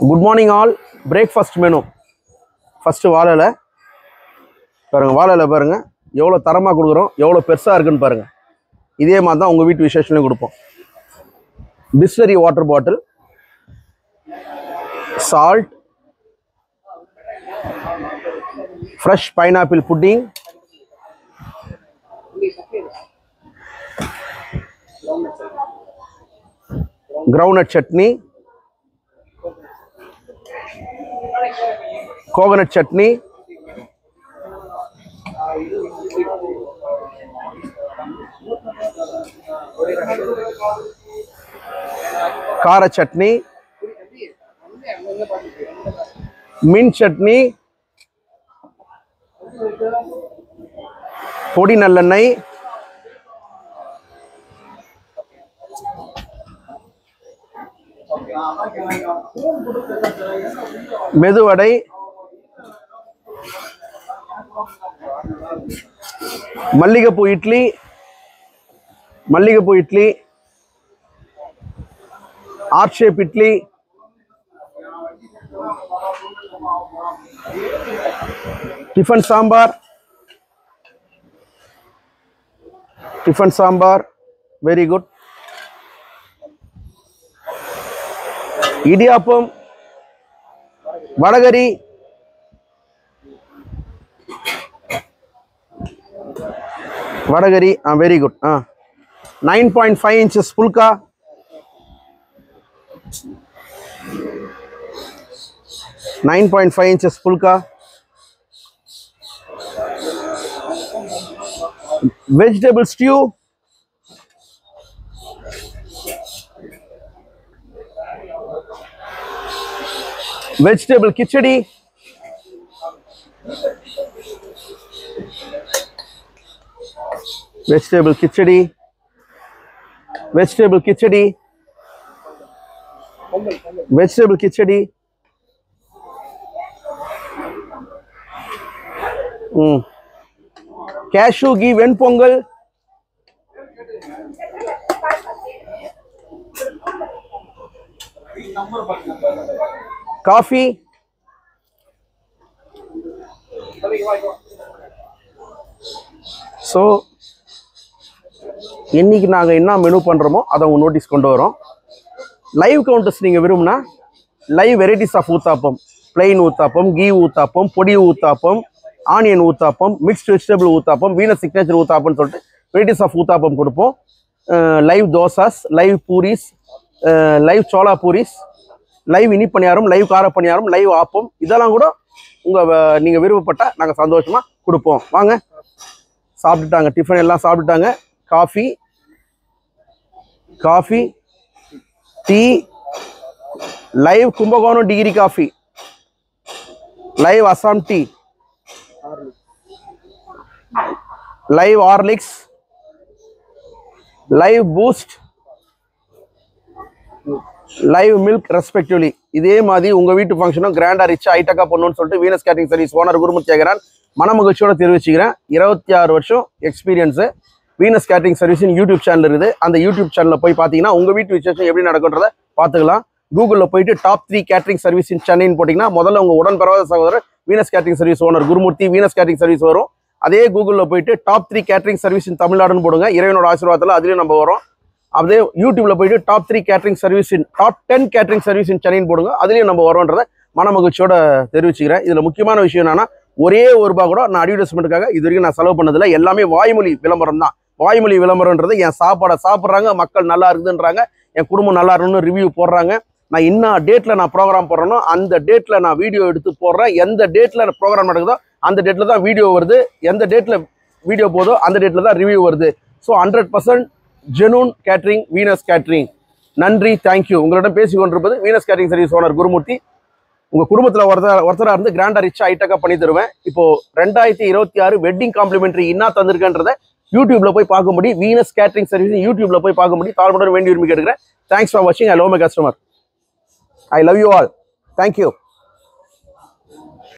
Good morning all breakfast menu first வாழலை பாருங்கள் வாழலை பாருங்கள் எவ்வளோ தரமாக கொடுக்குறோம் எவ்வளோ பெருசாக இருக்குன்னு பாருங்கள் இதே மாதிரி தான் உங்கள் வீட்டு விசேஷன்லையும் கொடுப்போம். Bisleri water bottle salt fresh pineapple pudding ground chutney coconut chutney. கார சட்னி. மின் சட்னி. பொடி நல்லெண்ணெய். மெதுவடை. மல்லிகைப்பூ இட்லி மல்லிகைப்பூ idli art shape idli tiffin sambar tiffin sambar very good idiyappam vadacurry vadacurry ah very good ah nine point five inches phulka nine point five inches phulka vegetable stew vegetable khichdi vegetable khichdi vegetable khichdi vegetable khichdi cashew ghee ven pongal coffee so என்றைக்கு நாங்கள் என்ன menu பண்ணுறோமோ அதை உங்கள் notice கொண்டு வரோம். Live counters நீங்கள் விரும்புனா live varieties of uttapam plain uttapam ghee uttapam பொடி uttapam onion uttapam mixed vegetable uttapam Venus signature ஊத்தாப்பம்னு சொல்லிட்டு வெரைட்டிஸ் ஆஃப் ஊத்தாப்பம் கொடுப்போம். Live dosas live puris live chola puris live இனிப்பணியாரம் live காரப்பணியாரம் லைவ் ஆப்பம் இதெல்லாம் கூட உங்கள் நீங்கள் விருப்பப்பட்டால் நாங்கள் சந்தோஷமாக கொடுப்போம். வாங்க. சாப்பிட்டுட்டாங்க டிஃபன் எல்லாம் சாப்பிட்டுட்டாங்க. Coffee coffee tea live Kumbakonam degree coffee live Assam tea live Horlicks live Boost live milk respectively இதே மாதிரி உங்கள் வீட்டு ஃபங்க்ஷனும் கிராண்டாக ரிச்சாக ஐட்டக்கா பண்ணணும்னு சொல்லிட்டு Venus catering service owner Gurumurthy கேட்குறான் மன மகிழ்ச்சியோடு தெரிவிச்சுக்கிறேன். இருபத்தி ஆறு வருஷம் எக்ஸ்பீரியன்ஸு வீனஸ் கேட்டரிங் சர்வீஸின் யூடியூப் சேனல் இருக்குது. அந்த யூடியூப் சேனலில் போய் பார்த்தீங்கன்னா உங்கள் வீட்டு விசேஷம் எப்படி நடக்குன்றத பார்த்துக்கலாம். கூகுளில் போயிட்டு top three catering service in சென்னைன்னு போட்டிங்கன்னா முதல்ல உங்கள் உடன் பெறாத சகோதரர் Venus catering service owner Gurumurthy Venus catering service வரும். அதே கூகுளில் போயிட்டு top three catering service in தமிழ்நாடுன்னு போடுங்க. இறைவனோட ஆசீர்வாதத்தில் அதுலேயும் நம்ம வரும். அதே யூடியூப்ல போயிட்டு top three catering service in top ten catering service in சென்னைன்னு போடுங்க. அதுலேயும் நம்ம வரோன்றத மனமகிழ்ச்சியோட தெரிவிச்சுக்கிறேன். இதில் முக்கியமான விஷயம் என்னன்னா ஒரே ஒரு ரூபா கூட நான் அட்வர்டைஸ்மெண்ட்டுக்காக இது வரைக்கும் நான் செலவு பண்ணதில்லை. எல்லாமே வாய்மொழி விளம்பரம் தான். வாய்மொழி விளம்பரம்ன்றது என் சாப்பாடை சாப்பிட்றாங்க மக்கள் நல்லா இருக்குதுன்றாங்க என் குடும்பம் நல்லா இருக்குன்னு ரிவ்யூ போடுறாங்க. நான் என்ன டேட்டில் நான் ப்ரோக்ராம் போடுறேனோ அந்த டேட்டில் நான் வீடியோ எடுத்து போடுறேன். எந்த டேட்டில் ப்ரோக்ராம் நடக்குதோ அந்த டேட்டில் தான் வீடியோ வருது. எந்த டேட்டில் வீடியோ போதோ அந்த டேட்டில் தான் ரிவ்யூ வருது. So hundred percent genuine catering Venus catering நன்றி தேங்க்யூ உங்களிடம் பேசி கொண்டிருப்பது Venus catering service owner Gurumurthy. உங்கள் குடும்பத்தில் ஒருத்தர் ஒருத்தராக இருந்து கிராண்டாக ரிச்சாக ஐட்டக்கா பண்ணி தருவேன். இப்போ ரெண்டாயிரத்தி இருபத்தி ஆறு வெட்டிங் காம்ப்ளிமெண்ட்ரி என்ன தந்திருக்கன்றத யூடியூப்ல போய் பார்க்க முடியும் வீனஸ் கேட்ரிங் சர்வீஸ் யூடியூப்ல போய் பார்க்க முடியும் தாழ்வுடன் வேண்டி உரிமை கேட்கிறேன் தேங்க்ஸ் ஃபார் வாட்சிங் I love my customer I love you all thank you